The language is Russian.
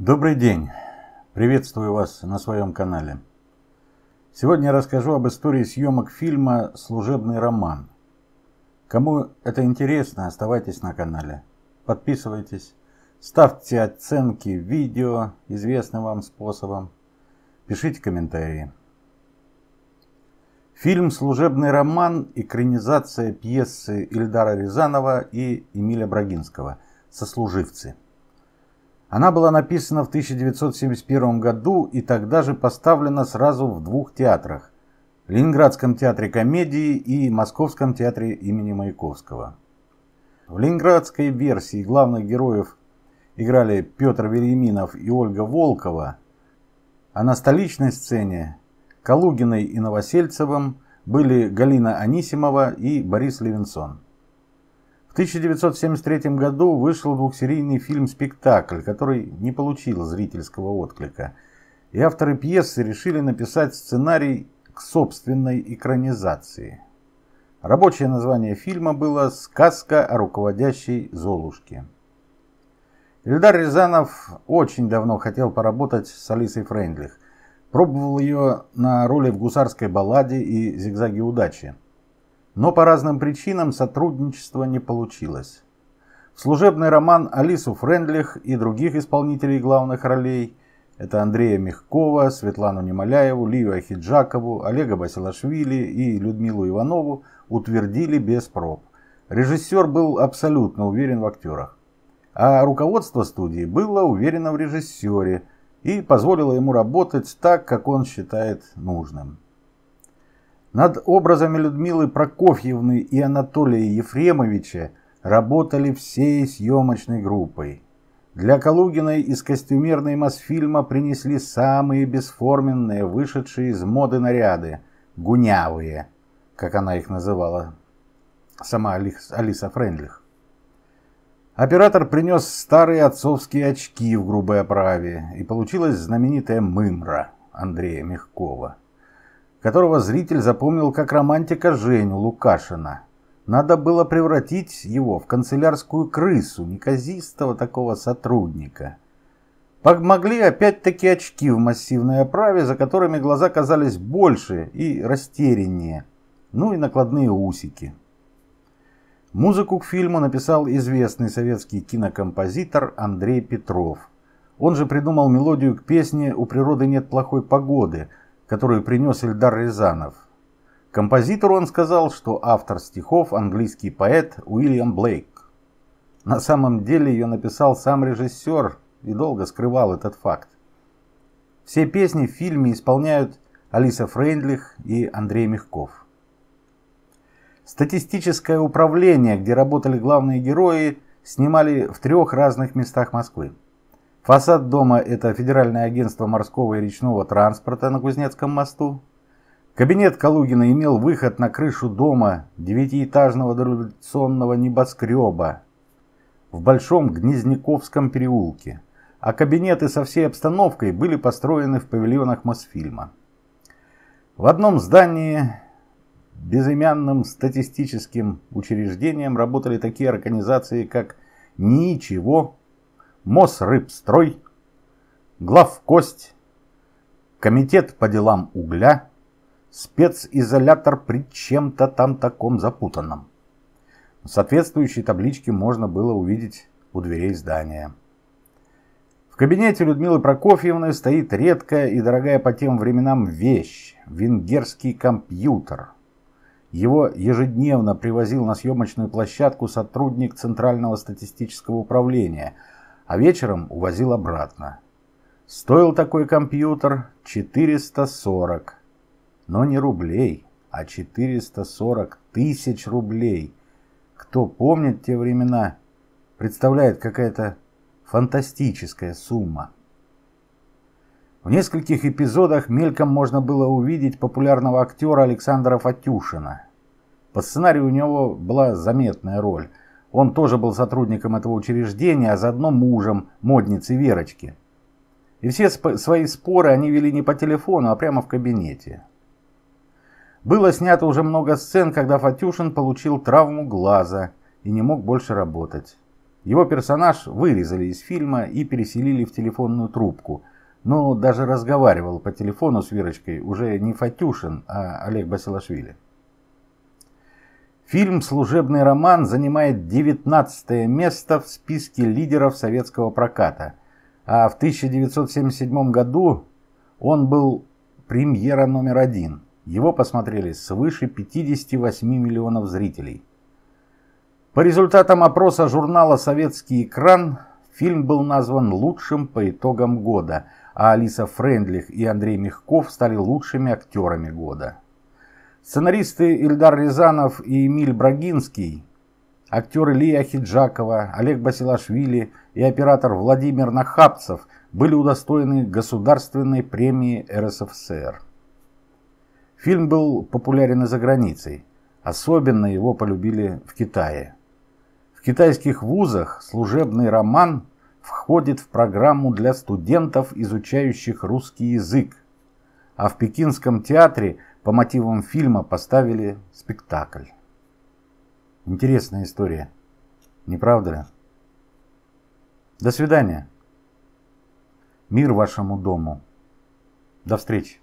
Добрый день! Приветствую вас на своем канале. Сегодня я расскажу об истории съемок фильма «Служебный роман». Кому это интересно, оставайтесь на канале. Подписывайтесь, ставьте оценки видео известным вам способом, пишите комментарии. Фильм «Служебный роман» – экранизация пьесы Ильдара Рязанова и Эмиля Брагинского «Сослуживцы». Она была написана в 1971 году и тогда же поставлена сразу в двух театрах – Ленинградском театре комедии и Московском театре имени Маяковского. В ленинградской версии главных героев играли Петр Вельяминов и Ольга Волкова, а на столичной сцене Калугиной и Новосельцевым были Галина Анисимова и Борис Левинсон. В 1973 году вышел двухсерийный фильм-спектакль, который не получил зрительского отклика. И авторы пьесы решили написать сценарий к собственной экранизации. Рабочее название фильма было «Сказка о руководящей Золушке». Ильдар Рязанов очень давно хотел поработать с Алисой Фрейндлих. Пробовал ее на роли в «Гусарской балладе» и «Зигзаге удачи». Но по разным причинам сотрудничество не получилось. В служебный роман Алису Френдлих и других исполнителей главных ролей это Андрея Мягкова, Светлану Немоляеву, Лию Ахиджакову, Олега Басилашвили и Людмилу Иванову утвердили без проб. Режиссер был абсолютно уверен в актерах. А руководство студии было уверено в режиссере и позволило ему работать так, как он считает нужным. Над образами Людмилы Прокофьевны и Анатолия Ефремовича работали всей съемочной группой. Для Калугиной из костюмерной Мосфильма принесли самые бесформенные, вышедшие из моды наряды, гунявые, как она их называла, сама Алиса Френдлих. Оператор принес старые отцовские очки в грубой оправе, и получилась знаменитая мымра Андрея Мягкова которого зритель запомнил как романтика Женю Лукашина. Надо было превратить его в канцелярскую крысу, неказистого такого сотрудника. Помогли опять-таки очки в массивной оправе, за которыми глаза казались больше и растеряннее, ну и накладные усики. Музыку к фильму написал известный советский кинокомпозитор Андрей Петров. Он же придумал мелодию к песне «У природы нет плохой погоды», которую принес Эльдар Рязанов. Композитору он сказал, что автор стихов английский поэт Уильям Блейк. На самом деле ее написал сам режиссер и долго скрывал этот факт. Все песни в фильме исполняют Алиса Фрейндлих и Андрей Мягков. Статистическое управление, где работали главные герои, снимали в трех разных местах Москвы. Фасад дома – это Федеральное агентство морского и речного транспорта на Кузнецком мосту. Кабинет Калугина имел выход на крышу дома девятиэтажного дореволюционного небоскреба в Большом Гнезняковском переулке, а кабинеты со всей обстановкой были построены в павильонах Мосфильма. В одном здании безымянным статистическим учреждением работали такие организации, как «Ничего», Мосрыбстрой, главкость, комитет по делам угля, специзолятор при чем-то там таком запутанном. Соответствующие таблички можно было увидеть у дверей здания. В кабинете Людмилы Прокофьевны стоит редкая и дорогая по тем временам вещь – венгерский компьютер. Его ежедневно привозил на съемочную площадку сотрудник Центрального статистического управления – а вечером увозил обратно. Стоил такой компьютер 440, но не рублей, а 440 тысяч рублей. Кто помнит те времена, представляет какая-то фантастическая сумма. В нескольких эпизодах мельком можно было увидеть популярного актера Александра Фатюшина. По сценарию у него была заметная роль – он тоже был сотрудником этого учреждения, а заодно мужем модницы Верочки. И все сп свои споры они вели не по телефону, а прямо в кабинете. Было снято уже много сцен, когда Фатюшин получил травму глаза и не мог больше работать. Его персонаж вырезали из фильма и переселили в телефонную трубку. Но даже разговаривал по телефону с Верочкой уже не Фатюшин, а Олег Басилашвили. Фильм «Служебный роман» занимает 19 место в списке лидеров советского проката, а в 1977 году он был премьера номер один. Его посмотрели свыше 58 миллионов зрителей. По результатам опроса журнала «Советский экран» фильм был назван лучшим по итогам года, а Алиса Френдлих и Андрей Мягков стали лучшими актерами года. Сценаристы Ильдар Рязанов и Эмиль Брагинский, актеры Лия Хиджакова, Олег Басилашвили и оператор Владимир Нахапцев были удостоены Государственной премии РСФСР. Фильм был популярен и за границей. Особенно его полюбили в Китае. В китайских вузах служебный роман входит в программу для студентов, изучающих русский язык. А в Пекинском театре по мотивам фильма поставили спектакль. Интересная история. Не правда ли? До свидания. Мир вашему дому. До встречи.